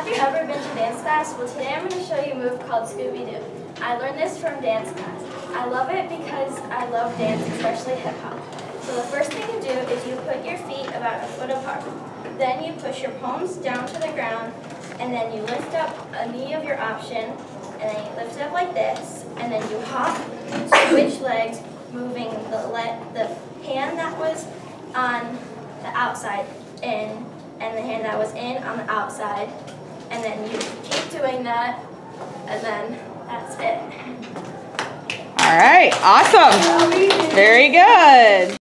Have you ever been to dance class? Well, today I'm going to show you a move called Scooby-Doo. I learned this from dance class. I love it because I love dance, especially hip-hop. So the first thing you do is you put your feet about a foot apart. Then you push your palms down to the ground, and then you lift up a knee of your option, and then you lift it up like this, and then you hop, switch legs, moving the, le the hand that was on the outside in, and the hand that was in on the outside, and then you keep doing that, and then that's it. All right, awesome. Very good.